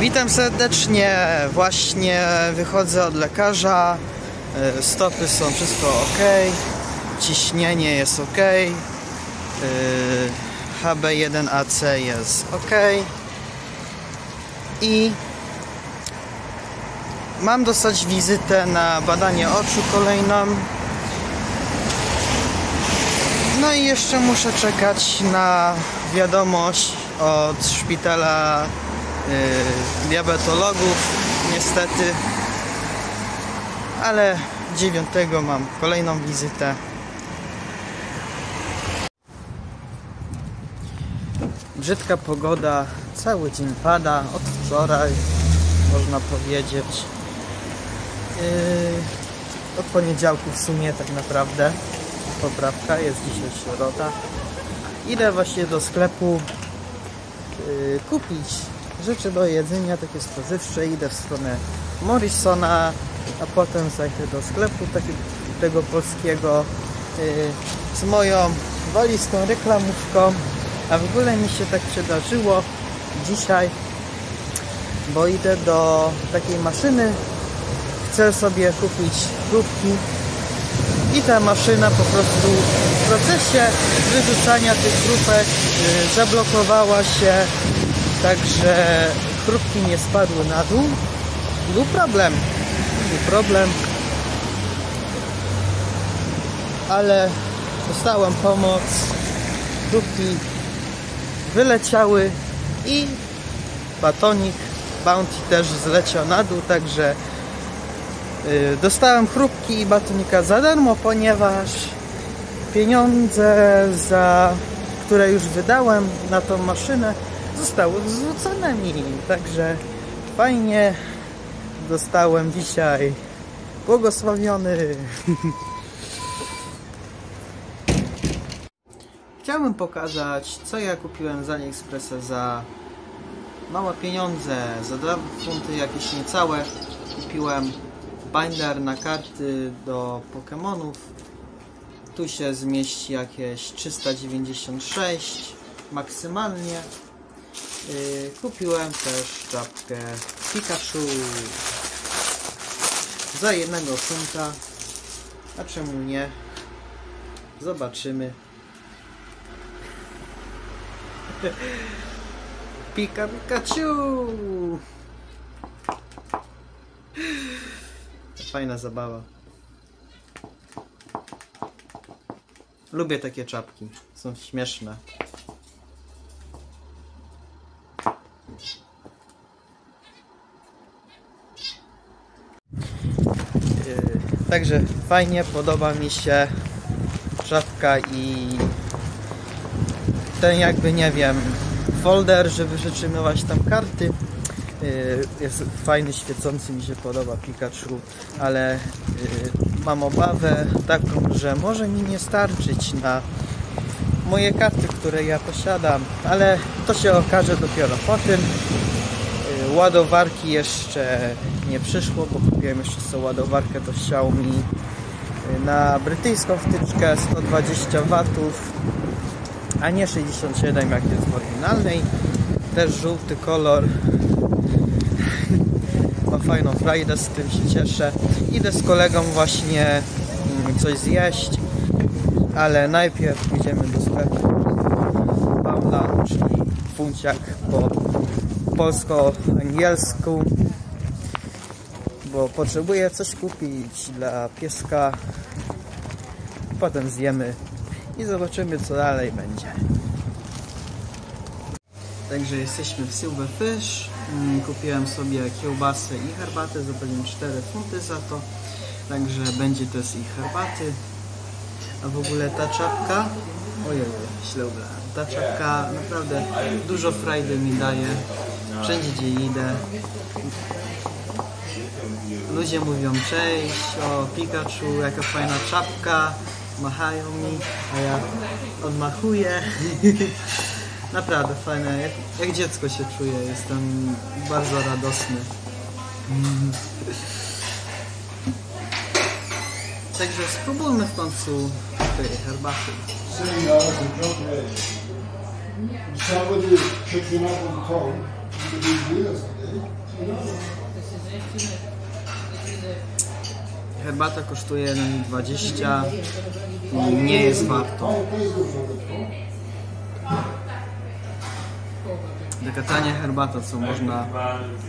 Witam serdecznie. Właśnie wychodzę od lekarza. E, Stopy są wszystko ok. Ciśnienie jest ok. E, HB1AC jest ok. I mam dostać wizytę na badanie oczu kolejną. No i jeszcze muszę czekać na wiadomość od szpitala diabetologów, niestety. Ale 9 mam kolejną wizytę. Brzydka pogoda, cały dzień pada, od wczoraj można powiedzieć. Yy, od poniedziałku w sumie tak naprawdę poprawka, jest dzisiaj środa. Idę właśnie do sklepu yy, kupić rzeczy do jedzenia, takie spożywcze. Idę w stronę Morrisona, a potem zajdę do sklepu takiego, tego polskiego yy, z moją walizką reklamówką. A w ogóle mi się tak przydarzyło dzisiaj, bo idę do takiej maszyny. Chcę sobie kupić próbki i ta maszyna po prostu w procesie wyrzucania tych grupek yy, zablokowała się, także chrupki nie spadły na dół. Był problem, był problem, ale dostałem pomoc, chrupki wyleciały i batonik Bounty też zleciał na dół, także yy, dostałem chrupki i batonika za darmo, ponieważ pieniądze, za które już wydałem na tą maszynę, zostały zwrócone mi. Także fajnie dostałem dzisiaj błogosławiony. Chciałbym pokazać, co ja kupiłem z AliExpressa za małe pieniądze, za 2 funty jakieś niecałe. Kupiłem binder na karty do Pokémonów. Tu się zmieści jakieś 396 maksymalnie. Yy, kupiłem też czapkę Pikachu za jednego funta. A czemu nie? Zobaczymy. Pika Pikachu! Fajna zabawa. Lubię takie czapki. Są śmieszne. Yy, Także fajnie, podoba mi się czapka i ten jakby nie wiem folder, żeby przytrzymywać tam karty Yy, jest fajny, świecący mi się podoba Pikachu, ale yy, mam obawę taką, że może mi nie starczyć na moje karty, które ja posiadam, ale to się okaże dopiero po tym. Ładowarki jeszcze nie przyszło, bo kupiłem jeszcze sobie ładowarkę do Xiaomi yy, na brytyjską wtyczkę 120 watów a nie 67 jak jest w oryginalnej. Też żółty kolor. Ma fajną frajdę, z tym się cieszę. Idę z kolegą właśnie mm, coś zjeść, ale najpierw pójdziemy do sklepu Pawla, czyli funciak po polsko-angielsku, bo potrzebuję coś kupić dla pieska. Potem zjemy i zobaczymy co dalej będzie. Także jesteśmy w Silverfish. Mm, Kupiłem sobie kiełbasę i herbatę, zapłaciłem 4 funty za to. Także będzie z ich herbaty. A w ogóle ta czapka, ojej, źle. Ta czapka naprawdę dużo frajdy mi daje. Wszędzie gdzie idę. Ludzie mówią cześć, o Pikachu, jaka fajna czapka machają mi, a ja odmachuję. Naprawdę fajne, jak, jak dziecko się czuję, jestem bardzo radosny. Także spróbujmy w końcu tej herbaty. Dobry. Zawody przeklinają koł. Herbata kosztuje 1,20 i nie jest warto. Taka tania herbata, co można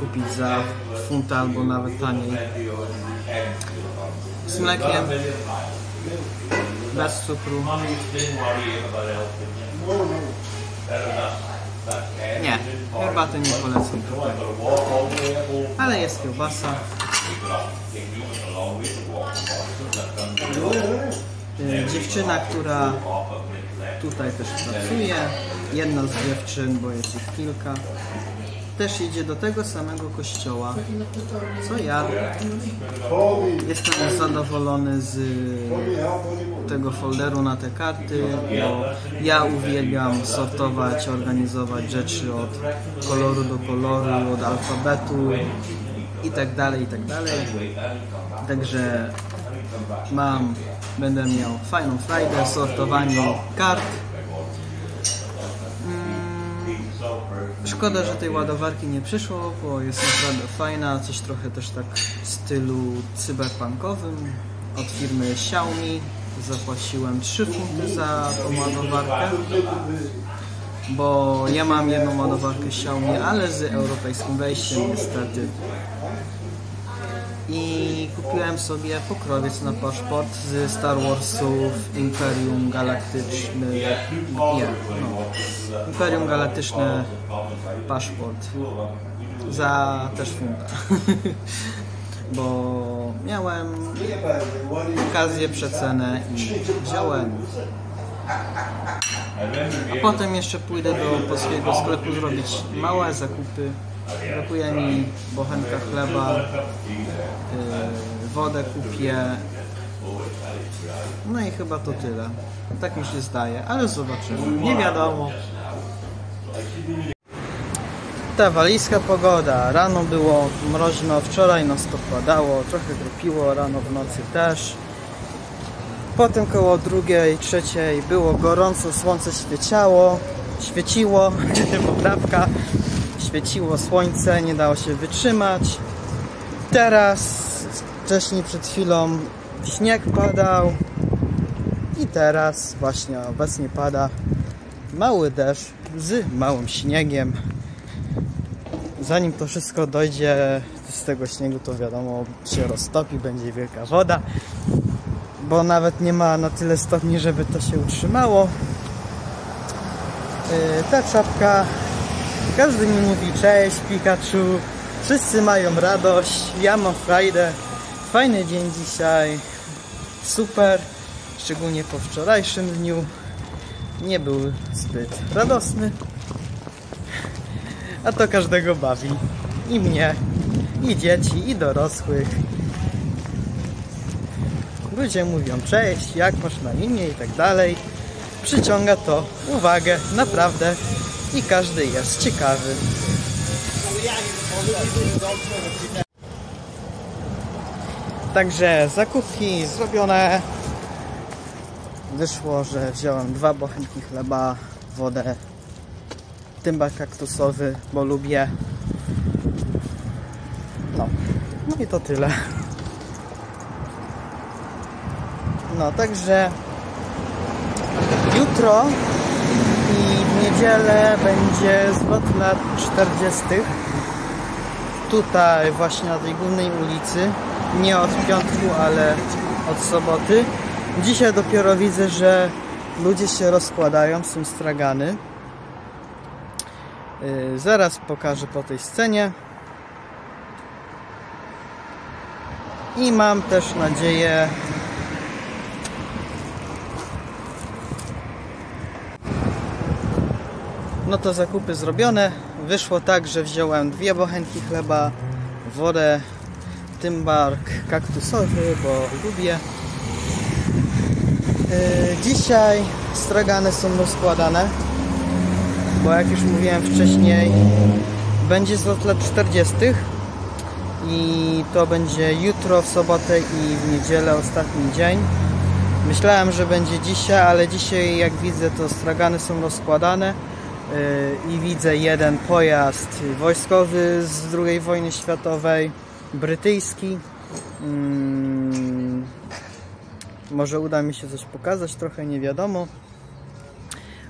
kupić za funta albo nawet taniej. Z mlekiem, bez cukru. Nie, herbaty nie polecam. Ale jest kiełbasa. Y, Dziewczyna, która tutaj też pracuje, jedna z dziewczyn, bo jest ich kilka, też idzie do tego samego kościoła, co ja. Jestem zadowolony z tego folderu na te karty, bo ja uwielbiam sortować, organizować rzeczy od koloru do koloru, od alfabetu i tak dalej, i tak dalej. Także mam, będę miał fajną frajdę w sortowaniu kart. Mm, Szkoda, że tej ładowarki nie przyszło, bo jest naprawdę fajna, coś trochę też tak w stylu cyberpunkowym od firmy Xiaomi. Zapłaciłem 3 funty za tą bo ja mam jedną ładowarkę Xiaomi, ale z europejskim wejściem niestety. I kupiłem sobie pokrowiec na paszport z Star Warsów Imperium Galaktyczny. Nie, no. Imperium Galaktyczne paszport. Za też funta. Bo miałem okazję, przecenę i wziąłem. A potem jeszcze pójdę do polskiego sklepu zrobić małe zakupy. Brakuje mi bochenka chleba, yy, wodę kupię. No i chyba to tyle. Tak mi się zdaje, ale zobaczymy. Nie wiadomo. Ta walizka pogoda. Rano było mroźno, wczoraj nas to padało, trochę grupiło, rano w nocy też. Potem koło drugiej, trzeciej było gorąco, słońce świeciało, świeciło, poprawka, świeciło słońce, nie dało się wytrzymać. Teraz, wcześniej przed chwilą śnieg padał i teraz właśnie obecnie pada mały deszcz z małym śniegiem. Zanim to wszystko dojdzie z tego śniegu, to wiadomo, się roztopi, będzie wielka woda bo nawet nie ma na tyle stopni, żeby to się utrzymało. Yy, ta czapka, każdy mi mówi cześć Pikachu, wszyscy mają radość, ja mam frajdę, fajny dzień dzisiaj, super, szczególnie po wczorajszym dniu, nie był zbyt radosny, a to każdego bawi, i mnie, i dzieci, i dorosłych. Ludzie mówią cześć, jak masz na imię i tak dalej. Przyciąga to uwagę, naprawdę. I każdy jest ciekawy. Także zakupki zrobione. Wyszło, że wziąłem dwa bochenki chleba, wodę, tymbar kaktusowy, bo lubię. No, no i to tyle. No, także jutro i w niedzielę będzie zlot lat 40. Tutaj właśnie na tej głównej ulicy. Nie od piątku, ale od soboty. Dzisiaj dopiero widzę, że ludzie się rozkładają, są stragany. Yy, zaraz pokażę po tej scenie. I mam też nadzieję, No to zakupy zrobione. Wyszło tak, że wziąłem dwie bochenki chleba, wodę, tymbark kaktusowy, bo lubię. Yy, dzisiaj stragany są rozkładane, bo jak już mówiłem wcześniej, będzie zlot lat 40 i to będzie jutro, w sobotę i w niedzielę, ostatni dzień. Myślałem, że będzie dzisiaj, ale dzisiaj jak widzę to stragany są rozkładane yy, i widzę jeden pojazd wojskowy z II wojny światowej, brytyjski. Mm, może uda mi się coś pokazać, trochę nie wiadomo.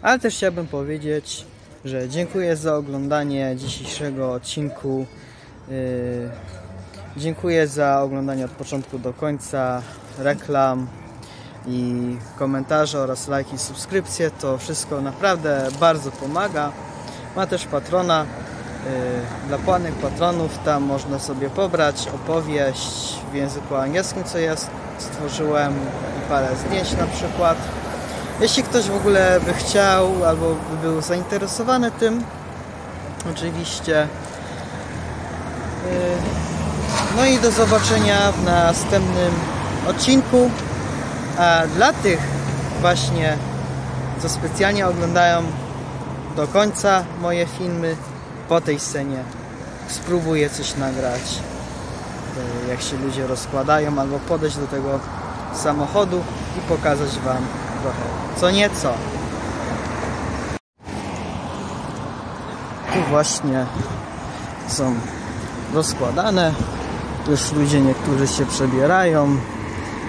Ale też chciałbym powiedzieć, że dziękuję za oglądanie dzisiejszego odcinku. Yy, dziękuję za oglądanie od początku do końca reklam i komentarze oraz lajki, subskrypcje. To wszystko naprawdę bardzo pomaga. Ma też patrona yy, dla płanych patronów. Tam można sobie pobrać opowieść w języku angielskim, co ja stworzyłem i parę zdjęć na przykład. Jeśli ktoś w ogóle by chciał albo by był zainteresowany tym, oczywiście. Yy, no i do zobaczenia w następnym odcinku. A dla tych właśnie, co specjalnie oglądają do końca moje filmy, po tej scenie spróbuję coś nagrać, yy, jak się ludzie rozkładają, albo podejść do tego samochodu i pokazać Wam trochę co nieco. Tu właśnie są rozkładane. Już ludzie niektórzy się przebierają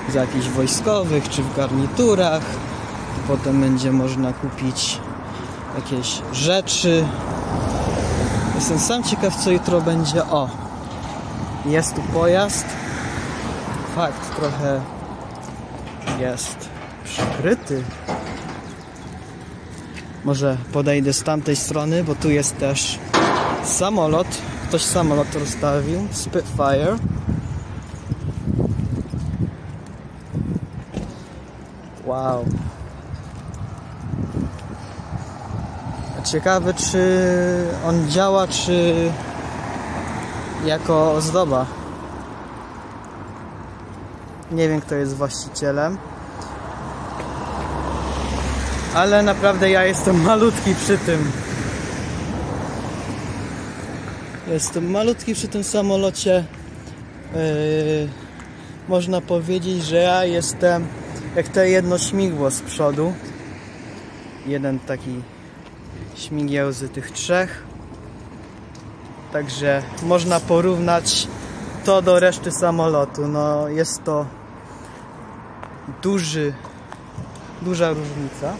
z jakichś wojskowych czy w garniturach. Potem będzie można kupić jakieś rzeczy. Jestem sam ciekaw, co jutro będzie. O, jest tu pojazd. Fakt, trochę jest przykryty. Może podejdę z tamtej strony, bo tu jest też samolot. Ktoś samolot rozstawił. Spitfire. Wow. Ciekawe, czy on działa, czy jako ozdoba. Nie wiem, kto jest właścicielem. Ale naprawdę ja jestem malutki przy tym. Jestem malutki przy tym samolocie. Yy, można powiedzieć, że ja jestem jak te jedno śmigło z przodu. Jeden taki śmigieł z tych trzech. Także można porównać to do reszty samolotu. No jest to duży, duża różnica.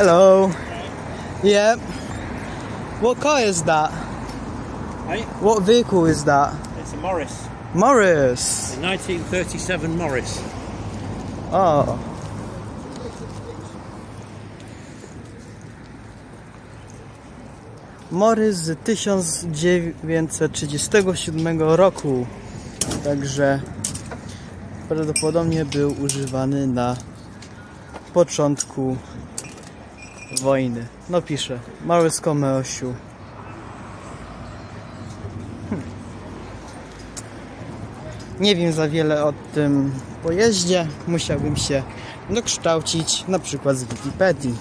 Hello. Yeah. What car is that? Hey, What vehicle is that? it's a Morris, Morris. a 1937 Morris. O. Morys z 1937 roku. Także prawdopodobnie był używany na początku wojny. No pisze. Morris Commercial. Nie wiem za wiele o tym pojeździe. Musiałbym się dokształcić na przykład z Wikipedii.